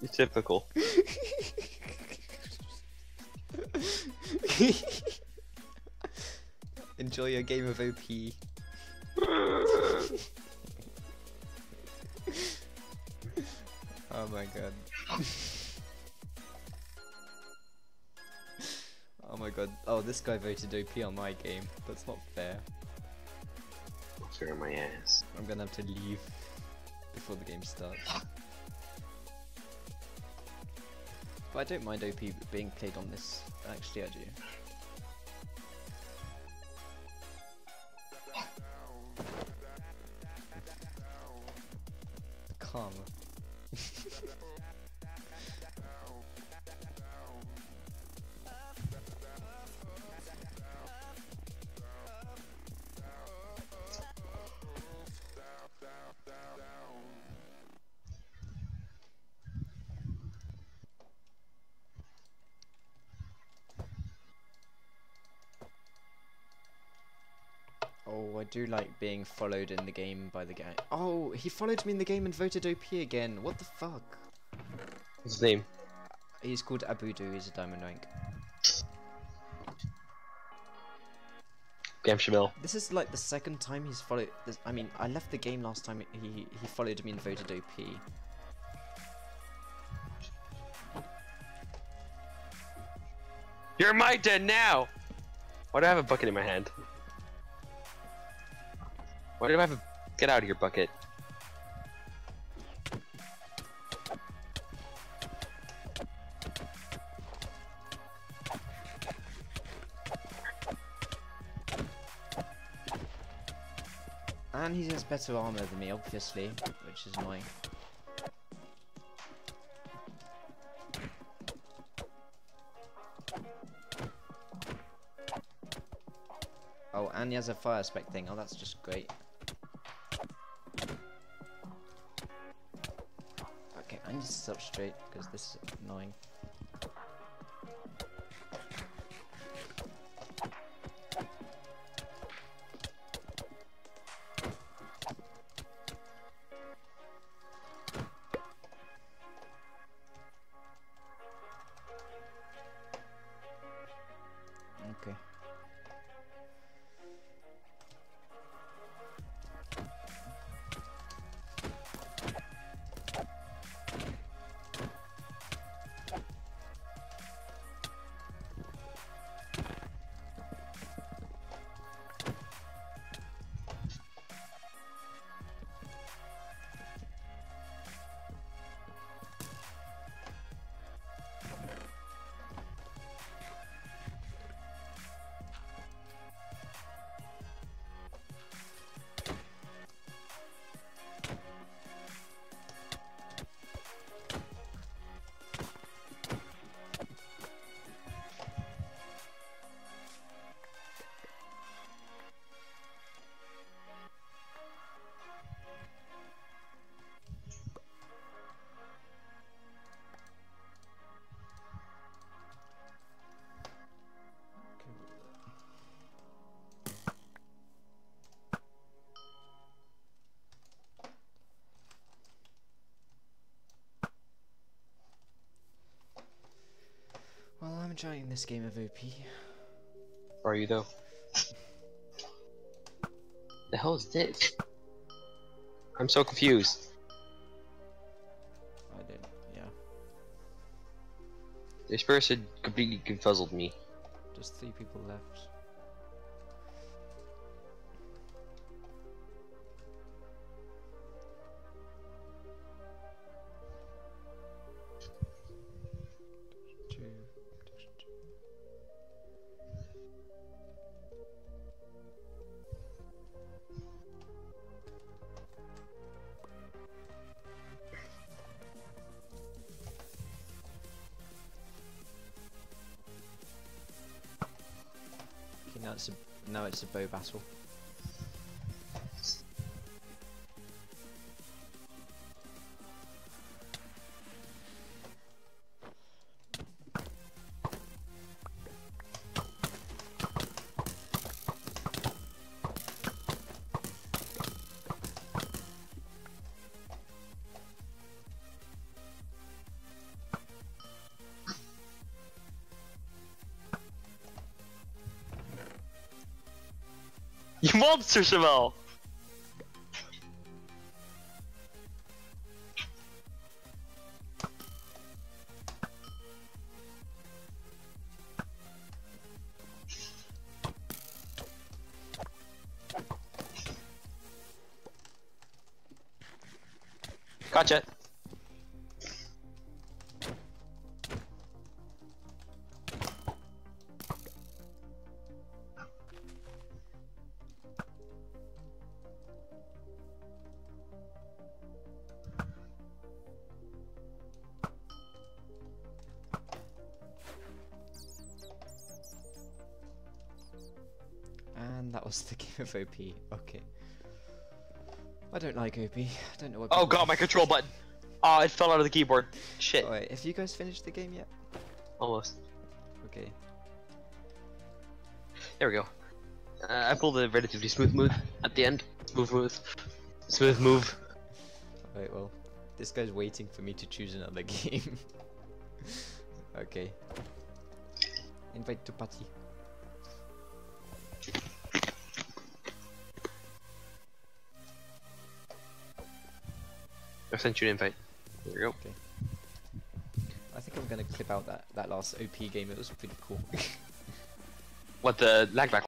You're typical. Enjoy your game of OP. oh my god. oh my god. Oh, this guy voted OP on my game. That's not fair. Fair my ass. I'm gonna have to leave before the game starts. But I don't mind OP being played on this. Actually, I do. I do like being followed in the game by the guy. Oh, he followed me in the game and voted OP again. What the fuck? What's his name? He's called Abudu, he's a diamond rank. Gam Shamil. This is like the second time he's followed. This, I mean, I left the game last time he he followed me and voted OP. You're my dead now! Why do I have a bucket in my hand? Why do I have a... Get out of here, bucket. And he has better armor than me, obviously, which is annoying. Oh, and he has a fire spec thing. Oh, that's just great. Stop straight because this is annoying. Enjoying this game of OP. Are you though? The hell is this? I'm so confused. I did, yeah. This person completely confuzzled me. Just three people left. Now it's a now it's a bow battle. You monster, Cheval! Gotcha. And that was the game of OP. Okay. I don't like OP. I don't know what. Oh god, my control button. Oh, it fell out of the keyboard. Shit. Alright, have you guys finished the game yet? Almost. Okay. There we go. Uh, I pulled a relatively smooth move at the end. Smooth move. Smooth move. Alright, well, this guy's waiting for me to choose another game. okay. Invite to party. I sent you an invite. There we go. I think I'm gonna clip out that, that last OP game, it was pretty cool. What the lag back